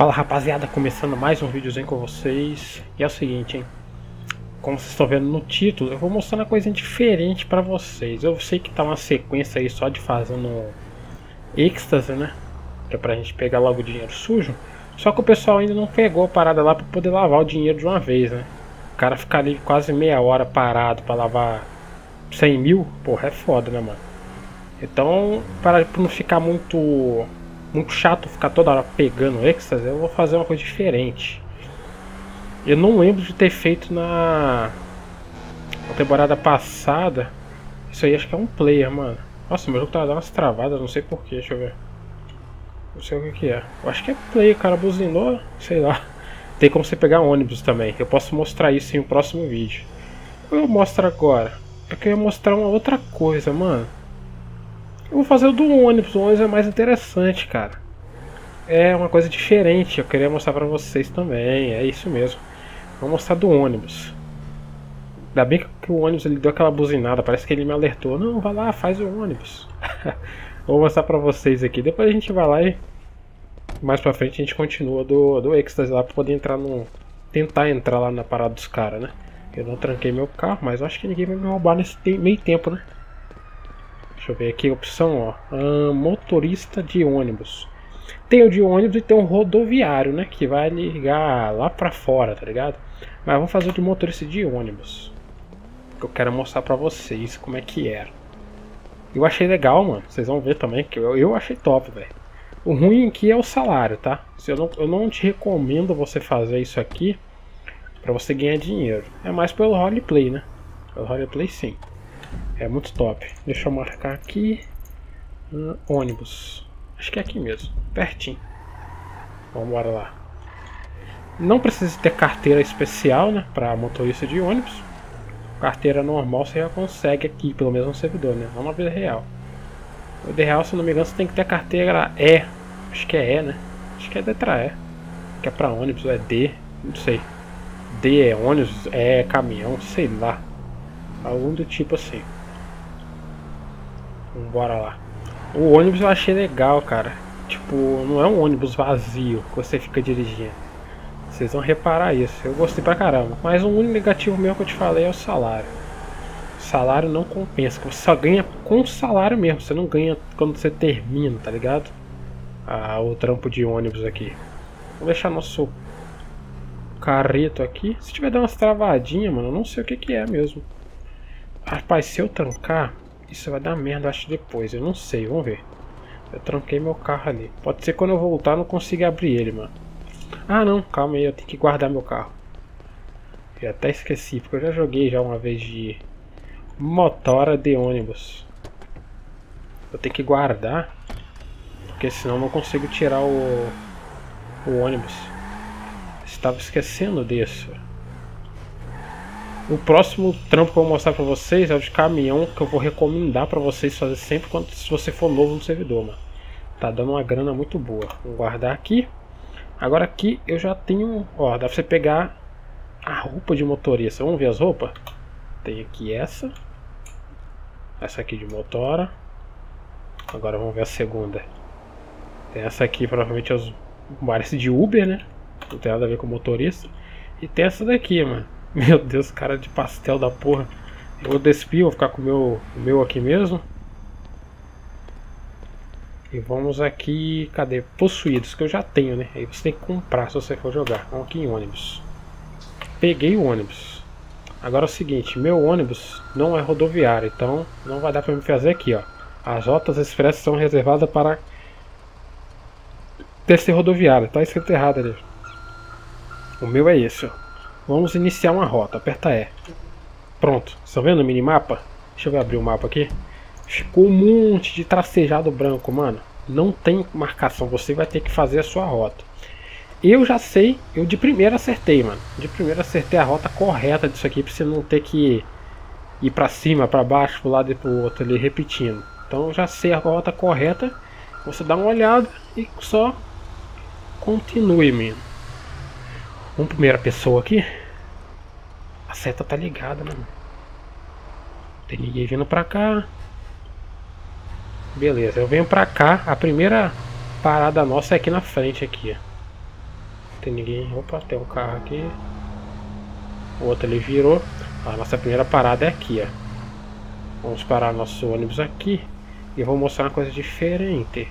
Fala rapaziada, começando mais um videozinho com vocês. E é o seguinte, hein? Como vocês estão vendo no título, eu vou mostrar uma coisa diferente pra vocês. Eu sei que tá uma sequência aí só de fazendo êxtase, né? Que é pra gente pegar logo o dinheiro sujo. Só que o pessoal ainda não pegou a parada lá pra poder lavar o dinheiro de uma vez, né? O cara ficar ali quase meia hora parado pra lavar 100 mil Porra, é foda, né mano? Então, para não ficar muito muito chato ficar toda hora pegando êxtase, eu vou fazer uma coisa diferente. Eu não lembro de ter feito na, na temporada passada. Isso aí acho que é um player, mano. Nossa, meu jogo tá dando umas travadas, não sei porquê, deixa eu ver. Não sei o que, que é. Eu acho que é player, cara buzinou, sei lá. Tem como você pegar ônibus também. Eu posso mostrar isso em um próximo vídeo. Eu mostro agora. Eu queria mostrar uma outra coisa, mano. Eu vou fazer o do ônibus, o ônibus é mais interessante, cara. É uma coisa diferente, eu queria mostrar pra vocês também, é isso mesmo. Vou mostrar do ônibus. Ainda bem que o ônibus ele deu aquela buzinada, parece que ele me alertou. Não, vai lá, faz o ônibus. Vou mostrar pra vocês aqui, depois a gente vai lá e mais pra frente a gente continua do, do Ecstasy lá pra poder entrar no... Tentar entrar lá na parada dos caras, né? Eu não tranquei meu carro, mas acho que ninguém vai me roubar nesse meio tempo, né? Eu ver aqui, opção, ó. Motorista de ônibus. Tem o de ônibus e tem um rodoviário, né? Que vai ligar lá pra fora, tá ligado? Mas vamos fazer o de motorista de ônibus. Que eu quero mostrar pra vocês como é que era. Eu achei legal, mano. Vocês vão ver também que eu, eu achei top, velho. O ruim aqui é o salário, tá? Eu não, eu não te recomendo você fazer isso aqui pra você ganhar dinheiro. É mais pelo roleplay, né? Pelo roleplay sim. É muito top. Deixa eu marcar aqui. Uh, ônibus. Acho que é aqui mesmo. Pertinho. Vamos lá. Não precisa ter carteira especial, né? Para motorista de ônibus. Carteira normal você já consegue aqui, pelo menos no servidor, né? Não na vida real. Na vida real, se não me engano, você tem que ter carteira E. Acho que é E, né? Acho que é letra E. Que é pra ônibus, ou é D. Não sei. D é ônibus, é caminhão, sei lá. Algum do tipo assim. Bora lá. O ônibus eu achei legal, cara. Tipo, não é um ônibus vazio que você fica dirigindo. Vocês vão reparar isso. Eu gostei pra caramba. Mas o único negativo meu que eu te falei é o salário. O salário não compensa. Você só ganha com o salário mesmo. Você não ganha quando você termina, tá ligado? Ah, o trampo de ônibus aqui. Vou deixar nosso carreto aqui. Se tiver dar umas travadinhas, mano, eu não sei o que, que é mesmo. Rapaz, se eu trancar, isso vai dar merda, acho, depois. Eu não sei, vamos ver. Eu tranquei meu carro ali. Pode ser quando eu voltar não consiga abrir ele, mano. Ah, não. Calma aí, eu tenho que guardar meu carro. Eu até esqueci, porque eu já joguei já uma vez de motora de ônibus. Eu tenho que guardar, porque senão eu não consigo tirar o, o ônibus. Estava esquecendo disso. O próximo trampo que eu vou mostrar pra vocês é o de caminhão que eu vou recomendar pra vocês fazer sempre quando se você for novo no servidor, mano. Tá dando uma grana muito boa. Vou guardar aqui. Agora aqui eu já tenho, ó, dá pra você pegar a roupa de motorista. Vamos ver as roupas? Tem aqui essa. Essa aqui de motora. Agora vamos ver a segunda. Tem essa aqui, provavelmente os parece de Uber, né? Não tem nada a ver com motorista. E tem essa daqui, mano. Meu Deus, cara de pastel da porra. Vou despir, vou ficar com o meu, o meu aqui mesmo. E vamos aqui, cadê? Possuídos, que eu já tenho, né? Aí você tem que comprar se você for jogar. Vamos aqui em ônibus. Peguei o ônibus. Agora é o seguinte, meu ônibus não é rodoviário, então não vai dar pra me fazer aqui, ó. As rotas expressas são reservadas para descer rodoviário. Tá escrito errado ali. O meu é esse, ó. Vamos iniciar uma rota, aperta E. Pronto, estão vendo o minimapa? Deixa eu abrir o mapa aqui. Ficou um monte de tracejado branco, mano. Não tem marcação, você vai ter que fazer a sua rota. Eu já sei, eu de primeira acertei, mano. De primeira acertei a rota correta disso aqui, pra você não ter que ir pra cima, pra baixo, pro lado e pro outro ali, repetindo. Então eu já sei a rota correta. Você dá uma olhada e só continue, mano. Vamos primeira pessoa aqui. A seta tá ligada, mano. Tem ninguém vindo pra cá. Beleza, eu venho pra cá. A primeira parada nossa é aqui na frente aqui. Tem ninguém. Opa, tem um carro aqui. O outro ali virou. A nossa primeira parada é aqui, ó. Vamos parar nosso ônibus aqui. E vou mostrar uma coisa diferente.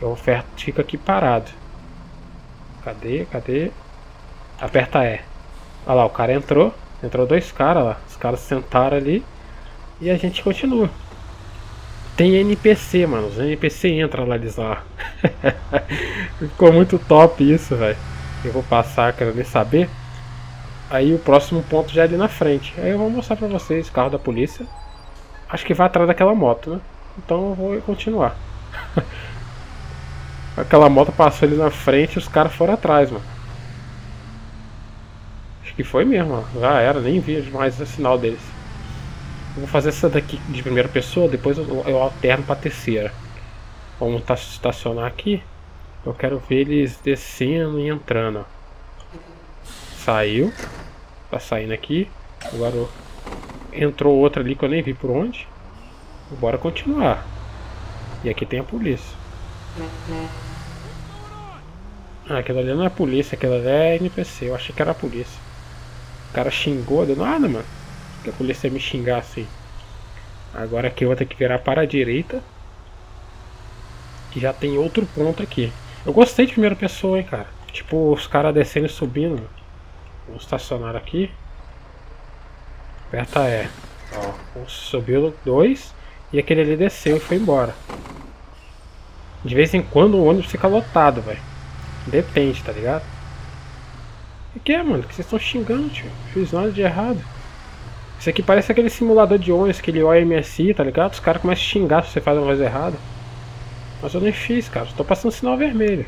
Eu fico aqui parado. Cadê? Cadê? Aperta E. Olha lá, o cara entrou. Entrou dois caras lá. Os caras sentaram ali. E a gente continua. Tem NPC, mano. Os NPC entram lá. Ficou muito top isso, velho. Eu vou passar, quero nem saber. Aí o próximo ponto já é ali na frente. Aí eu vou mostrar pra vocês, carro da polícia. Acho que vai atrás daquela moto, né? Então eu vou continuar. Aquela moto passou ali na frente e os caras foram atrás, mano. Acho que foi mesmo. Já era, nem vi mais o sinal deles. Eu vou fazer essa daqui de primeira pessoa, depois eu, eu alterno pra terceira. Vamos estacionar aqui. Eu quero ver eles descendo e entrando. Saiu. Tá saindo aqui. Agora entrou outra ali que eu nem vi por onde. Bora continuar. E aqui tem a polícia. Ah, aquela ali não é polícia, aquela ali é NPC. Eu achei que era a polícia. Cara xingou, deu nada, mano. Que a polícia ia me xingar assim. Agora aqui eu vou ter que virar para a direita. E já tem outro ponto aqui. Eu gostei de primeira pessoa, hein, cara. Tipo, os caras descendo e subindo. Vamos estacionar aqui. Aperta E. Ó, subiu dois. E aquele ali desceu e foi embora. De vez em quando o ônibus fica lotado, velho. Depende, tá ligado? O que é, mano? que vocês estão xingando, tio? Fiz nada de errado. Isso aqui parece aquele simulador de ônibus, aquele OMSI, tá ligado? Os caras começam a xingar se você faz uma coisa errada. Mas eu nem fiz, cara. Estou passando sinal vermelho.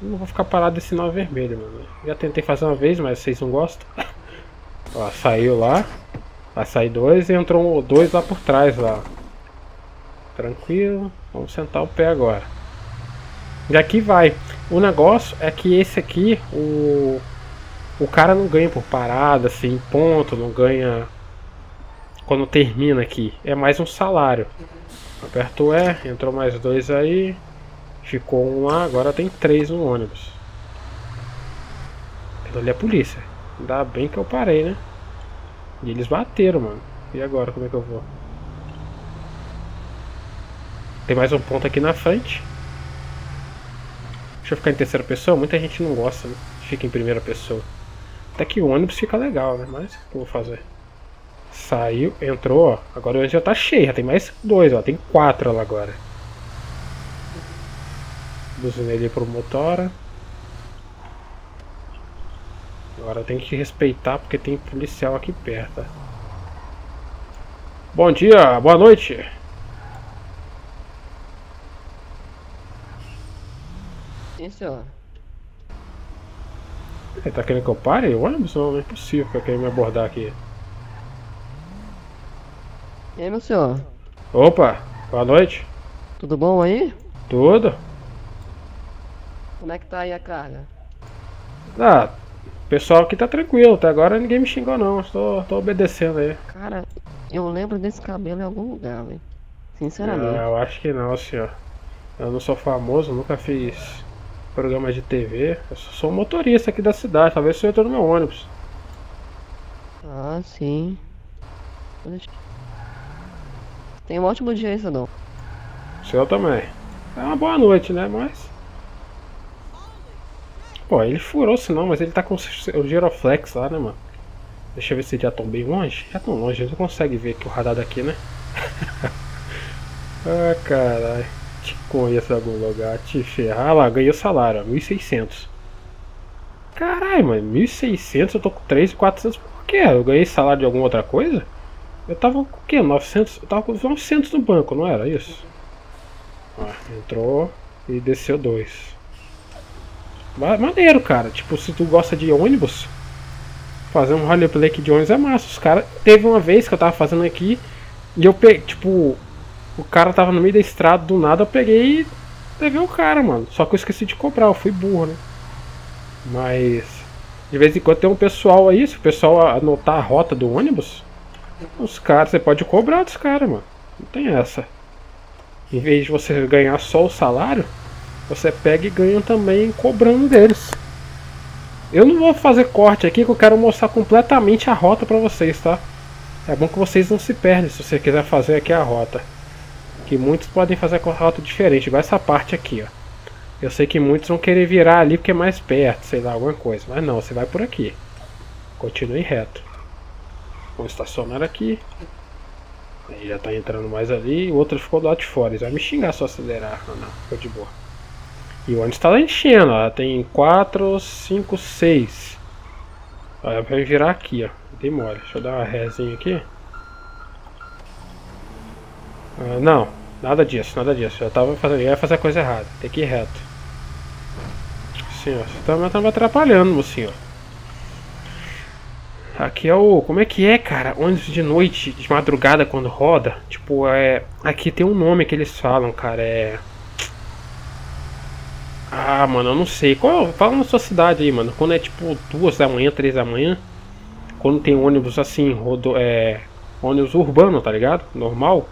Eu não vou ficar parado de sinal vermelho, mano. Já tentei fazer uma vez, mas vocês não gostam. Ó, saiu lá. Vai sair dois e entrou dois lá por trás lá. Tranquilo. Vamos sentar o pé agora. E aqui vai. O negócio é que esse aqui, o, o cara não ganha por parada, assim, ponto, não ganha quando termina aqui. É mais um salário. Aperto E, entrou mais dois aí. Ficou um lá, agora tem três no ônibus. Aquilo ali é a polícia. Ainda bem que eu parei, né? E eles bateram, mano. E agora, como é que eu vou? Tem mais um ponto aqui na frente. Deixa eu ficar em terceira pessoa. Muita gente não gosta, né? Fica em primeira pessoa. Até que o ônibus fica legal, né? Mas o que eu vou fazer? Saiu, entrou, ó. Agora o ônibus já tá cheio. Já tem mais dois, ó. Tem quatro lá agora. Buzinei ali pro motora. Agora tem que respeitar porque tem policial aqui perto. Bom dia, boa noite. Sim, senhor. Ele tá querendo que eu pare? O ônibus não, não é possível que eu queira me abordar aqui. E aí, meu senhor? Opa, boa noite. Tudo bom aí? Tudo? Como é que tá aí a carga? Ah, o pessoal aqui tá tranquilo, até agora ninguém me xingou não, estou, tô obedecendo aí. Cara, eu lembro desse cabelo em algum lugar, velho. Sinceramente. Ah, eu acho que não, senhor. Eu não sou famoso, nunca fiz programa de TV. Eu sou motorista aqui da cidade, talvez eu no meu ônibus. Ah, sim. Tem um ótimo dia isso não. O senhor também. É uma boa noite, né? Mas. Pô, ele furou senão, mas ele tá com o giroflex lá, né, mano? Deixa eu ver se já estão bem longe. Já tão longe, não consegue ver que o radar daqui, né? ah, caralho. Te conheço algum lugar, te ferrar. Ah lá, ganhei o salário, ó, 1.600. Caralho, mano, 1.600, eu tô com 3.400. Por que? Eu ganhei salário de alguma outra coisa? Eu tava com o quê? 900? Eu tava com 900 no banco, não era isso? Ah, entrou e desceu dois. Maneiro, cara. Tipo, se tu gosta de ônibus, fazer um roleplay de ônibus é massa. Os cara teve uma vez que eu tava fazendo aqui e eu peguei, tipo, o cara tava no meio da estrada do nada, eu peguei e levei o cara, mano. Só que eu esqueci de cobrar, eu fui burro, né? Mas de vez em quando tem um pessoal aí, se o pessoal anotar a rota do ônibus, os caras, você pode cobrar dos caras, mano. Não tem essa. Em vez de você ganhar só o salário, você pega e ganha também cobrando deles. Eu não vou fazer corte aqui que eu quero mostrar completamente a rota pra vocês, tá? É bom que vocês não se perdem se você quiser fazer aqui a rota. Que muitos podem fazer a rota diferente, igual essa parte aqui, ó. Eu sei que muitos vão querer virar ali porque é mais perto, sei lá, alguma coisa. Mas não, você vai por aqui. Continue reto. Vou estacionar aqui. Aí já tá entrando mais ali. O outro ficou do lado de fora. Eles vai me xingar se eu acelerar. Não, não, ficou de boa. E o ônibus tá lá enchendo, ó. Tem 4, 5, 6. Olha, vai virar aqui, ó. Demora. Deixa eu dar uma rezinha aqui. Ah, não, nada disso, nada disso. Eu tava fazendo. Eu ia fazer a coisa errada. Tem que ir reto. Assim, ó. Você tá, tá me atrapalhando, mocinho. Aqui é o. Como é que é, cara? Ônibus de noite, de madrugada, quando roda. Tipo, é. Aqui tem um nome que eles falam, cara. É. Ah, mano, eu não sei. Qual, fala na sua cidade aí, mano. Quando é tipo duas da manhã, três da manhã. Quando tem ônibus assim, rodo, é. Ônibus urbano, tá ligado? Normal.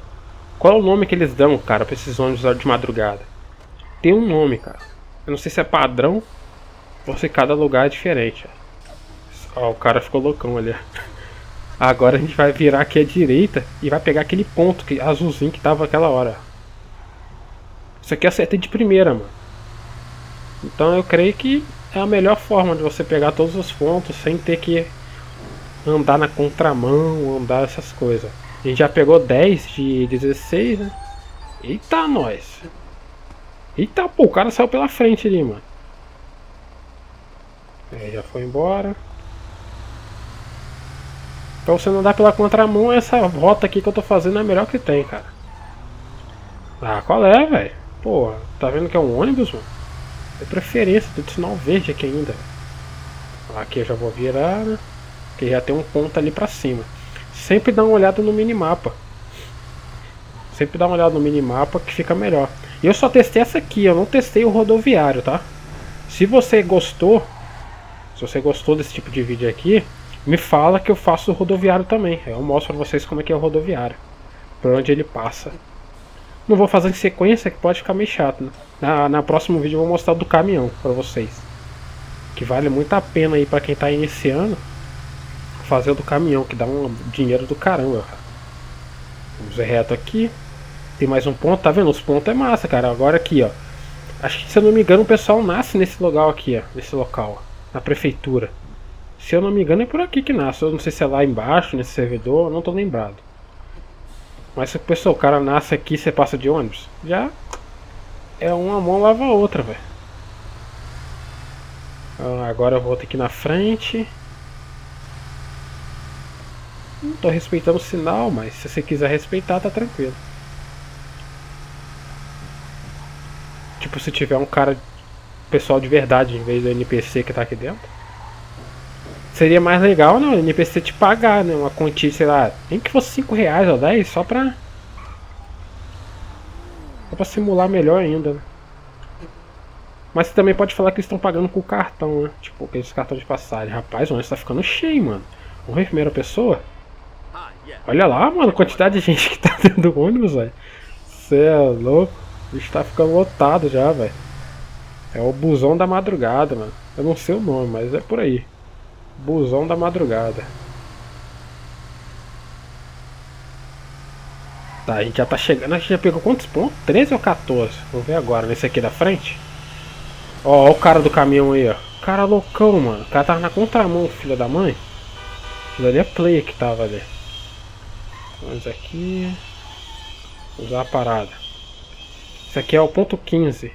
Qual é o nome que eles dão, cara, pra esses ônibus de madrugada? Tem um nome, cara. Eu não sei se é padrão ou se cada lugar é diferente. Ó, o cara ficou loucão ali. Agora a gente vai virar aqui à direita e vai pegar aquele ponto que, azulzinho que tava aquela hora. Isso aqui acertei de primeira, mano. Então eu creio que é a melhor forma de você pegar todos os pontos sem ter que andar na contramão, andar essas coisas. A gente já pegou 10 de 16, né? Eita, nós! Eita, pô, o cara saiu pela frente ali, mano. É, já foi embora. Pra você não andar pela contramão, essa rota aqui que eu tô fazendo é a melhor que tem, cara. Ah, qual é, velho? Pô, tá vendo que é um ônibus, mano? É preferência, tem sinal verde aqui ainda. Aqui eu já vou virar, né? Que já tem um ponto ali pra cima. Sempre dá uma olhada no minimapa. Sempre dá uma olhada no minimapa que fica melhor. Eu só testei essa aqui, eu não testei o rodoviário, tá? Se você gostou, se você gostou desse tipo de vídeo aqui, me fala que eu faço o rodoviário também. Eu mostro pra vocês como é que é o rodoviário. Por onde ele passa. Não vou fazer em sequência que pode ficar meio chato. Né? Na, na próximo vídeo eu vou mostrar do caminhão pra vocês. Que vale muito a pena aí pra quem tá iniciando. Fazer do caminhão, que dá um dinheiro do caramba, cara. Vamos reto aqui. Tem mais um ponto, tá vendo? Os pontos é massa, cara. Agora aqui, ó. Acho que se eu não me engano o pessoal nasce nesse local aqui, ó. Nesse local, ó, Na prefeitura. Se eu não me engano é por aqui que nasce. Eu não sei se é lá embaixo, nesse servidor, não tô lembrado. Mas se o pessoal, o cara nasce aqui você passa de ônibus, já é uma mão lava a outra, velho. Ah, agora eu volto aqui na frente. Não tô respeitando o sinal, mas se você quiser respeitar, tá tranquilo. Tipo, se tiver um cara pessoal de verdade em vez do NPC que tá aqui dentro. Seria mais legal, né? O NPC te pagar, né? Uma quantia, sei lá, nem que fosse 5 reais ou 10, só pra. Só pra simular melhor ainda, né? Mas você também pode falar que eles estão pagando com cartão, né? Tipo, aqueles cartões de passagem. Rapaz, o ônibus tá ficando cheio, mano. Vamos ver primeira pessoa? Olha lá, mano, a quantidade de gente que tá dentro do ônibus, velho. Você é louco. O bicho tá ficando lotado já, velho. É o busão da madrugada, mano. Eu não sei o nome, mas é por aí. Busão da madrugada. Tá, a gente já tá chegando. A gente já pegou quantos pontos? 13 ou 14? Vamos ver agora, nesse aqui da frente. Ó, ó o cara do caminhão aí, ó. Cara loucão, mano. O cara tava na contramão, filho da mãe. Aquilo ali é play que tava ali. Vamos aqui. Usar a parada. Esse aqui é o ponto 15.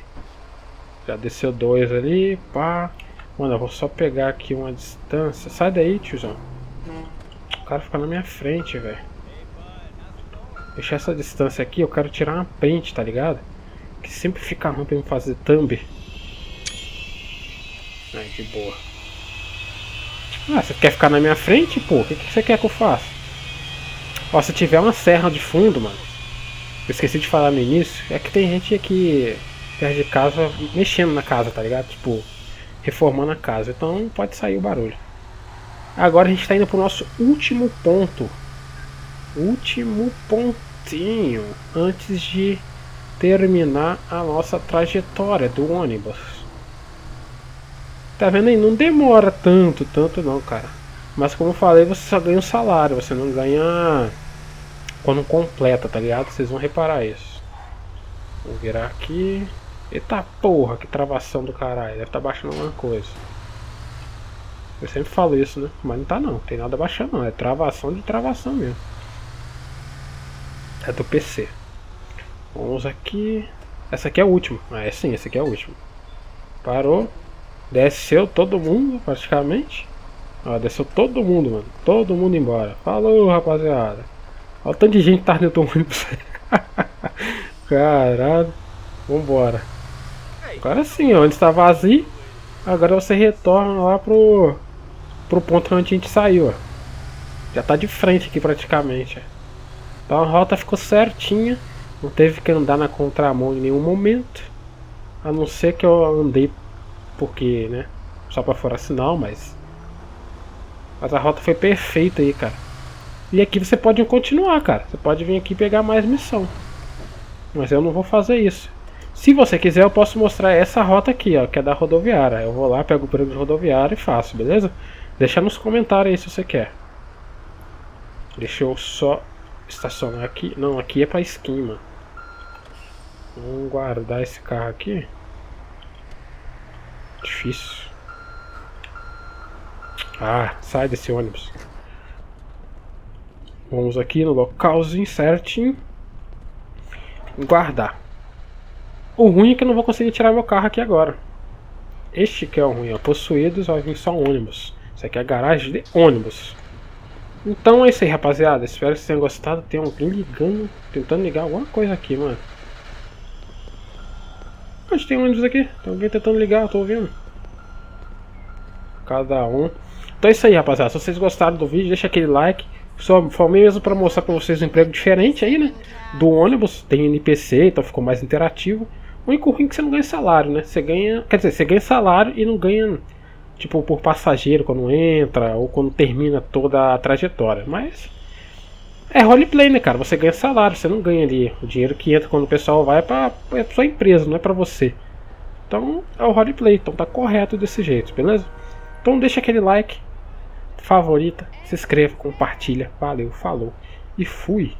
Já desceu dois ali, pá. Mano, eu vou só pegar aqui uma distância. Sai daí, tiozão. O cara fica na minha frente, velho. Deixar essa distância aqui, eu quero tirar uma print, tá ligado? Que sempre fica ruim pra me fazer thumb. Ai, de boa. Ah, você quer ficar na minha frente, pô? O que, que você quer que eu faça? Ó, se tiver uma serra de fundo, mano. Eu esqueci de falar no início. É que tem gente aqui perto de casa mexendo na casa, tá ligado? Tipo, reformando a casa. Então pode sair o barulho. Agora a gente está indo para o nosso último ponto. Último pontinho antes de terminar a nossa trajetória do ônibus. Tá vendo aí? Não demora tanto, tanto não, cara. Mas como eu falei, você só ganha o salário, você não ganha quando completa, tá ligado? Vocês vão reparar isso. Vou virar aqui. Eita porra, que travação do caralho. Deve estar tá baixando alguma coisa. Eu sempre falo isso, né? Mas não tá não, tem nada baixando não. É travação de travação mesmo. É do PC. Vamos aqui. Essa aqui é a última. Ah, é sim, essa aqui é a última. Parou. Desceu todo mundo, praticamente. Ó, desceu todo mundo, mano. Todo mundo embora. Falou, rapaziada. Olha o tanto de gente que tá dentro do ônibus. Caralho. Vambora. Agora sim, ó, onde está vazio. Agora você retorna lá pro, pro ponto onde a gente saiu, ó. Já tá de frente aqui praticamente. Então a rota ficou certinha. Não teve que andar na contramão em nenhum momento. A não ser que eu andei porque, né? Só pra fora sinal, mas. Mas a rota foi perfeita aí, cara. E aqui você pode continuar, cara. Você pode vir aqui pegar mais missão. Mas eu não vou fazer isso. Se você quiser, eu posso mostrar essa rota aqui, ó, que é da rodoviária. Eu vou lá, pego o prêmio de rodoviária e faço, beleza? Deixa nos comentários aí se você quer. Deixa eu só estacionar aqui. Não, aqui é pra mano. Vamos guardar esse carro aqui. Difícil. Ah, sai desse ônibus. Vamos aqui no localzinho certinho. Guardar. O ruim é que eu não vou conseguir tirar meu carro aqui agora. Este que é o ruim, ó. Possuídos vai vir só ônibus. Isso aqui é garagem de ônibus. Então é isso aí, rapaziada. Espero que vocês tenham gostado. Tem alguém ligando, tentando ligar alguma coisa aqui, mano. Onde tem ônibus aqui? Tem alguém tentando ligar, eu tô ouvindo. Cada um. Então é isso aí, rapaziada. Se vocês gostaram do vídeo, deixa aquele like. Só foi mesmo para mostrar para vocês um emprego diferente aí, né? Do ônibus, tem NPC, então ficou mais interativo. O único ruim é que você não ganha salário, né? Você ganha. Quer dizer, você ganha salário e não ganha, tipo, por passageiro quando entra ou quando termina toda a trajetória. Mas. É roleplay, né, cara? Você ganha salário, você não ganha ali. O dinheiro que entra quando o pessoal vai é pra, é pra sua empresa, não é pra você. Então é o roleplay, então tá correto desse jeito, beleza? Então deixa aquele like, favorita, se inscreva, compartilha. Valeu, falou e fui.